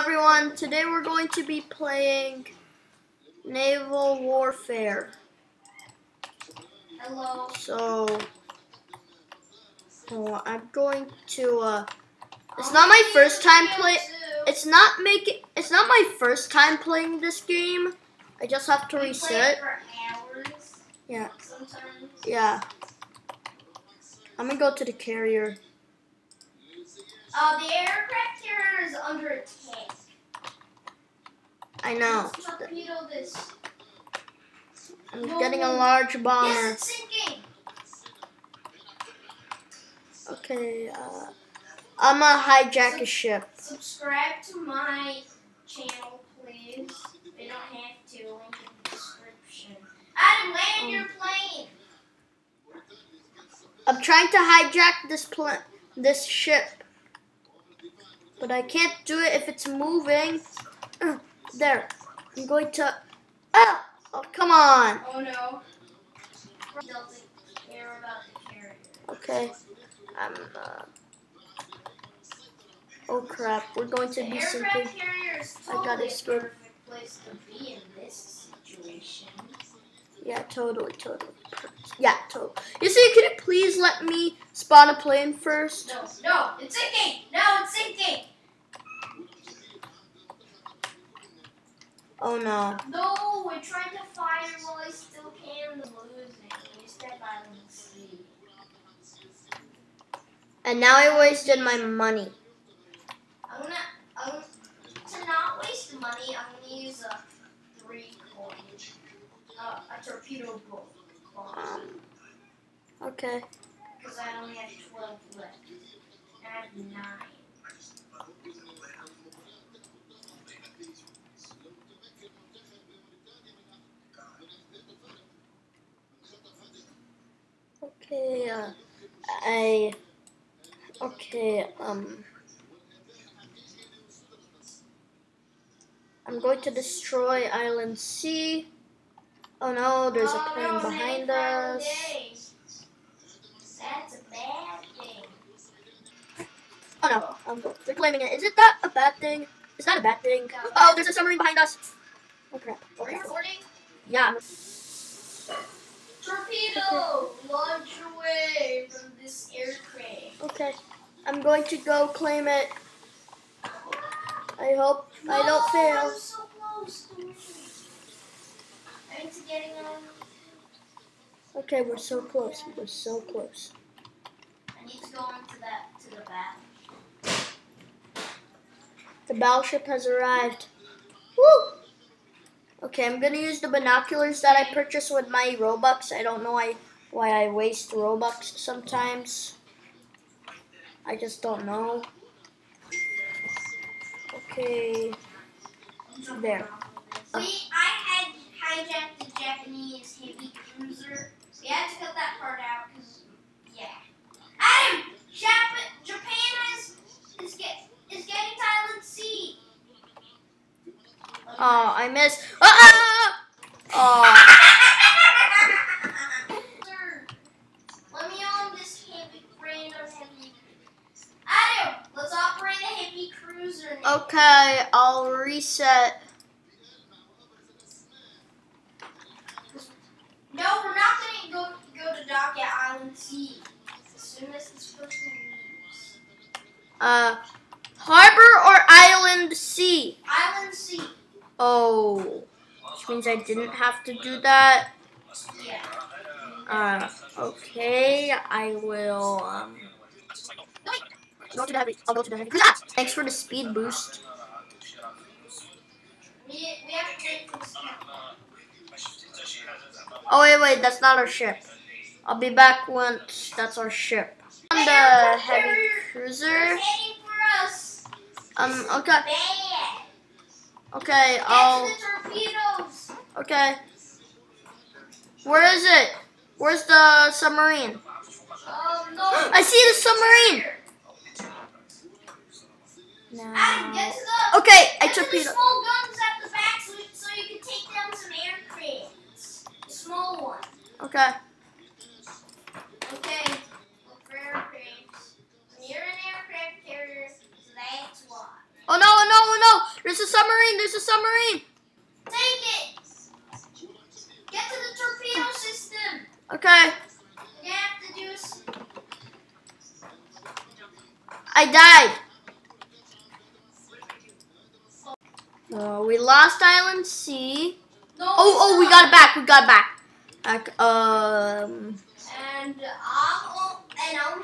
everyone. Today we're going to be playing Naval Warfare. Hello. So, so I'm going to. Uh, it's not my first time play. It's not making. It's not my first time playing this game. I just have to reset. it for hours Yeah, sometimes. yeah. I'm gonna go to the carrier. Uh, the aircraft carrier is under attack. I know. Let's torpedo this. I'm getting a large bomber. Yes, it's sinking. Okay. Uh, I'm gonna hijack a ship. Subscribe to my channel, please. You don't have to. Link in the description. Adam, land your plane. I'm trying to hijack this pl- this ship, but I can't do it if it's moving. Uh, there, I'm going to. Ah! Oh, come on. Oh no. Doesn't care about the carrier. Okay, I'm. Uh... Oh crap! We're going to The be sinking. aircraft I gotta a escape. perfect place to be in this situation. Yeah, totally, totally. Yeah, totally. You see, can you please let me spawn a plane first? No, no, it's sinking! No, it's sinking! Oh no. No, we're trying to fire while I still can. The losing. We step out the sea. And now I wasted my money. I'm gonna, I'm, to not waste money, I'm gonna use a three coin, uh, a torpedo boat, Um. Okay. because I only have 12 left. I have nine. Okay, uh, I, okay, um, I'm going to destroy Island C. Oh no, there's a Oh, plane no, behind us. A. That's a bad thing. Oh no, um, they're claiming it. Is it that a bad thing? Is that a bad thing? Oh, there's a submarine behind us. Oh crap. Oh, Are you recording? Yeah, Torpedo! Launch away from this aircraft. okay. I'm going to go claim it. I hope I don't oh, fail. I'm so close to winning. I'm getting on. Okay, we're so close. We're so close. I need to go into that to the back. The battleship has arrived. Woo! Okay, I'm gonna use the binoculars that I purchased with my Robux. I don't know why why I waste Robux sometimes. I just don't know. Okay. There. I had hijacked the Japanese heavy cruiser. Had to cut that part out because, yeah. Adam, Jap- Japan is is get is getting to Island C. Oh, I missed. Ah! Oh, Sir, Let me on this heavy random heavy. Adam, let's operate a heavy cruiser. now. okay. I'll reset. No, we're not gonna go go to dock at Island C. As soon as this person leaves. Uh, harbor or island C. Island C. Oh, which means I didn't have to do that. Uh, okay, I will, um, the heavy, I'll go to the heavy. Ah! Thanks for the speed boost. Oh, wait, wait, that's not our ship. I'll be back once that's our ship. On the heavy cruiser. Um, okay. Okay, I'll, to the torpedoes. okay. Where is it? Where's the submarine? Um, no. I see the submarine! Adam, get to the. okay, I get to the torpedo. small guns at the back so, so you can take down some aircrafts. The small one. Okay. Okay. Look for aircrafts. You're an aircraft carrier, so that's why. Oh no, no, a submarine. There's a submarine. Take it! Get to the torpedo system! Okay. You have to do I died. Uh, we lost Island C. No, Oh, oh, we got it back. We got it back. Back. Um. And I'm and I'm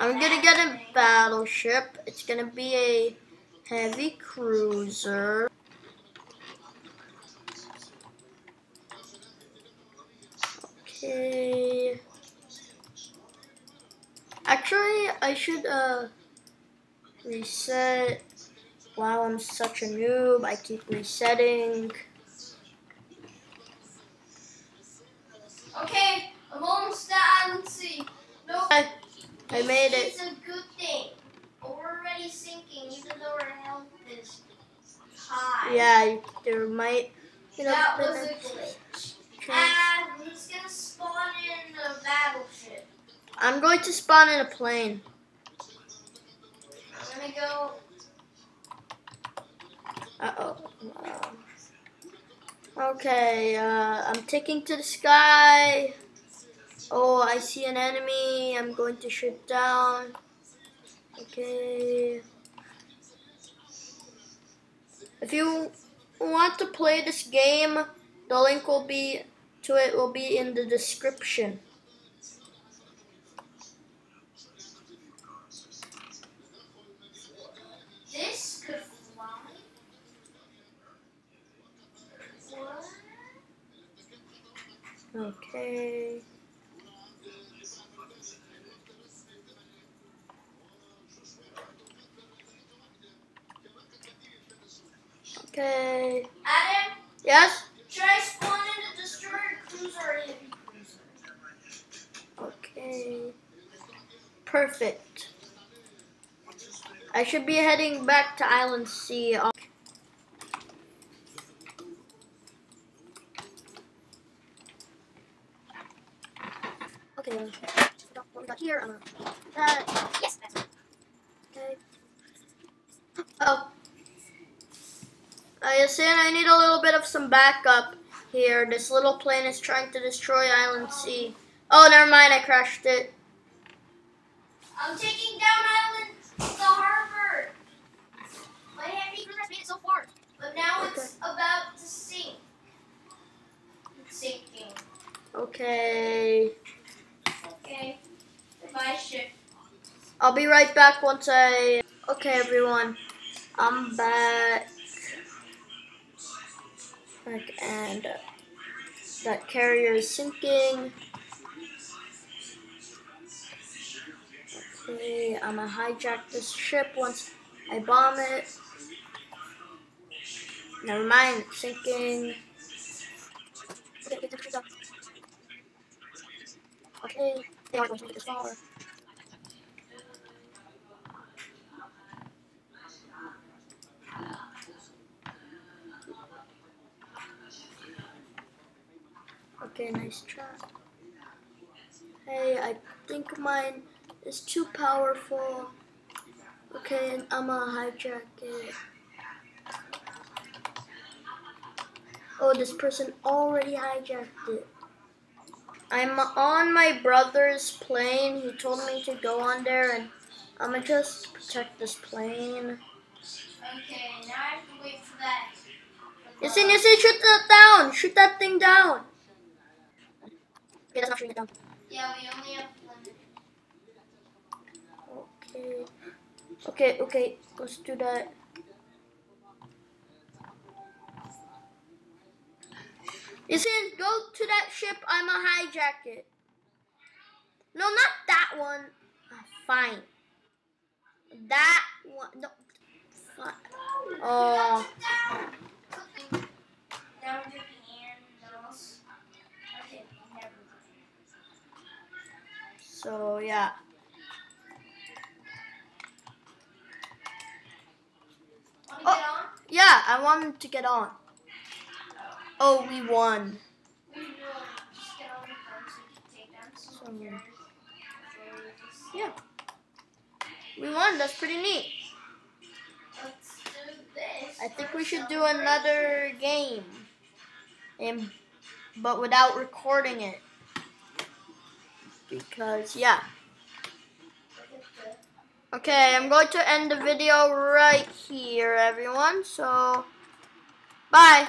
I'm gonna get a battleship. It's gonna be a heavy cruiser. Okay. Actually, I should uh reset. Wow, I'm such a noob. I keep resetting. Okay, I'm almost at C. No, I, I made it. It's a good thing. We're already sinking, even though our health is high. Yeah, there might. You know, that was a glitch. And he's gonna spawn in a battleship. I'm going to spawn in a plane. I'm gonna go. Uh oh. Okay, uh, I'm taking to the sky. Oh, I see an enemy. I'm going to shoot down. Okay. If you want to play this game, the link will be to it will be in the description. This could fly. What? Okay. Okay. Adam, Yes? should I spawn in a destroyer cruiser or a heavy cruiser? Okay. Perfect. I should be heading back to Island C. Uh, Okay. uh, What we got here? Uh. Yes, that's it. Okay. Oh. I said I need a little bit of some backup here. This little plane is trying to destroy Island C. Oh, never mind. I crashed it. I'm taking down Island, the harbor. My heavy cruiser has made it so far, but now it's about to sink. It's sinking. Okay. Okay. Goodbye, ship. I'll be right back once I. Okay, everyone. I'm back. And that carrier is sinking. Okay, I'm gonna hijack this ship once I bomb it. Never mind, sinking. Okay. Okay, they aren't going to make it this far. Okay, nice try. Hey, I think mine is too powerful. Okay, and I'm gonna hijack it. Oh, this person already hijacked it. I'm on my brother's plane. He told me to go on there, and I'm gonna just protect this plane. Okay, now I have to wait for that. Listen, listen, shoot that down! Shoot that thing down! Okay, that's not shooting it down. Yeah, we only have one. Okay. Okay, okay, let's do that. Listen, go to that ship, I'ma hijack it. No, not that one. Ah, fine. That one. No. Fine. Oh. So, yeah. Oh. Yeah, I wanted to get on. Oh, we won. So Yeah. We won, that's pretty neat. I think we should do another game. And but without recording it. Because yeah. Okay, I'm going to end the video right here, everyone. So, bye.